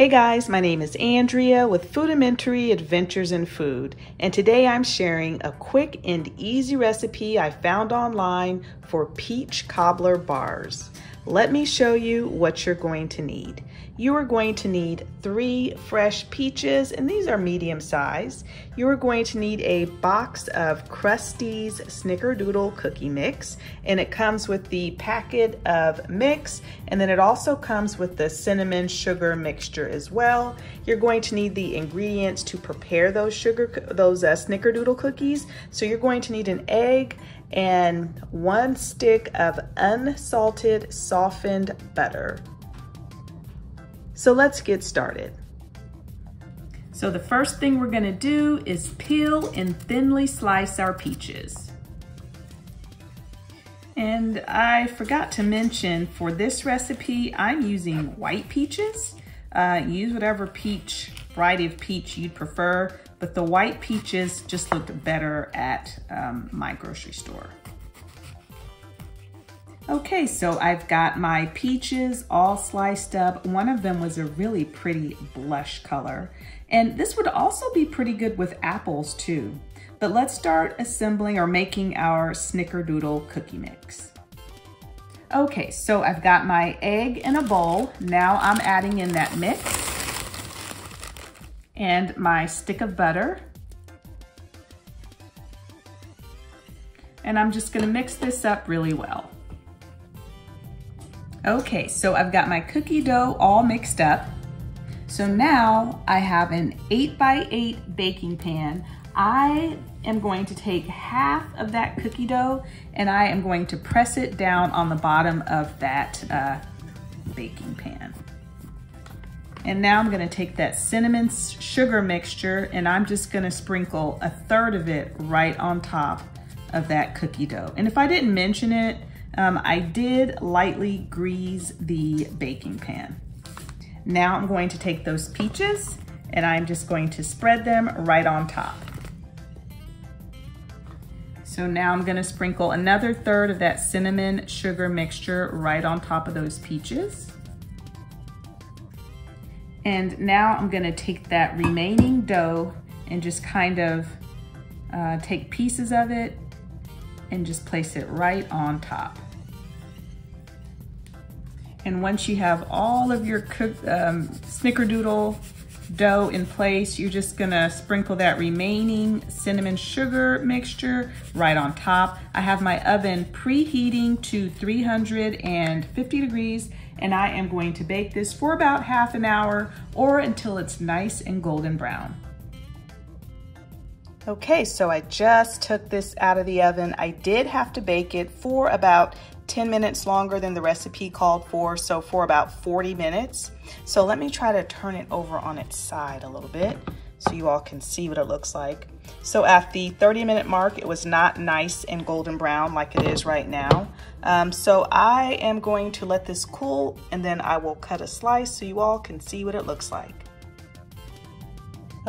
Hey guys, my name is Andrea with Foodamentary Adventures in Food, and today I'm sharing a quick and easy recipe I found online for peach cobbler bars. Let me show you what you're going to need. You are going to need three fresh peaches, and these are medium size. You are going to need a box of Krusteaz Snickerdoodle cookie mix, and it comes with the packet of mix, and then it also comes with the cinnamon sugar mixture as well. You're going to need the ingredients to prepare those sugar, those uh, Snickerdoodle cookies. So you're going to need an egg and one stick of unsalted softened butter. So let's get started. So the first thing we're gonna do is peel and thinly slice our peaches. And I forgot to mention for this recipe, I'm using white peaches. Uh, use whatever peach, variety of peach you'd prefer, but the white peaches just looked better at um, my grocery store. Okay, so I've got my peaches all sliced up. One of them was a really pretty blush color. And this would also be pretty good with apples too. But let's start assembling or making our snickerdoodle cookie mix. Okay, so I've got my egg in a bowl. Now I'm adding in that mix and my stick of butter. And I'm just gonna mix this up really well. Okay, so I've got my cookie dough all mixed up. So now I have an eight by eight baking pan. I am going to take half of that cookie dough and I am going to press it down on the bottom of that uh, baking pan. And now I'm gonna take that cinnamon sugar mixture and I'm just gonna sprinkle a third of it right on top of that cookie dough. And if I didn't mention it, um, I did lightly grease the baking pan. Now I'm going to take those peaches and I'm just going to spread them right on top. So now I'm gonna sprinkle another third of that cinnamon sugar mixture right on top of those peaches. And now I'm gonna take that remaining dough and just kind of uh, take pieces of it and just place it right on top. And once you have all of your cook, um, snickerdoodle dough in place, you're just gonna sprinkle that remaining cinnamon sugar mixture right on top. I have my oven preheating to 350 degrees and I am going to bake this for about half an hour or until it's nice and golden brown. Okay, so I just took this out of the oven. I did have to bake it for about 10 minutes longer than the recipe called for, so for about 40 minutes. So let me try to turn it over on its side a little bit so you all can see what it looks like. So at the 30 minute mark, it was not nice and golden brown like it is right now. Um, so I am going to let this cool and then I will cut a slice so you all can see what it looks like.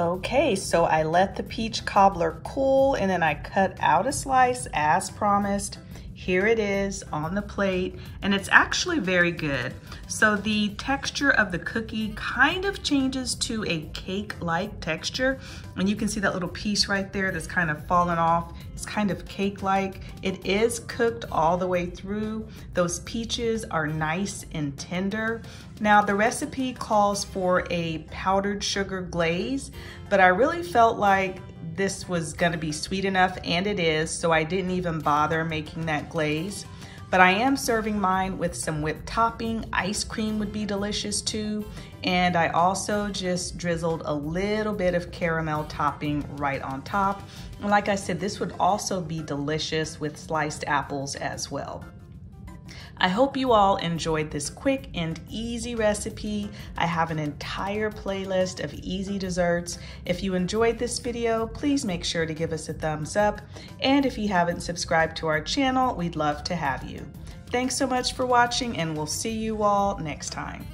Okay, so I let the peach cobbler cool and then I cut out a slice as promised. Here it is on the plate, and it's actually very good. So the texture of the cookie kind of changes to a cake-like texture. And you can see that little piece right there that's kind of fallen off. It's kind of cake-like. It is cooked all the way through. Those peaches are nice and tender. Now the recipe calls for a powdered sugar glaze, but I really felt like this was gonna be sweet enough, and it is, so I didn't even bother making that glaze. But I am serving mine with some whipped topping. Ice cream would be delicious too. And I also just drizzled a little bit of caramel topping right on top. And like I said, this would also be delicious with sliced apples as well. I hope you all enjoyed this quick and easy recipe. I have an entire playlist of easy desserts. If you enjoyed this video, please make sure to give us a thumbs up. And if you haven't subscribed to our channel, we'd love to have you. Thanks so much for watching and we'll see you all next time.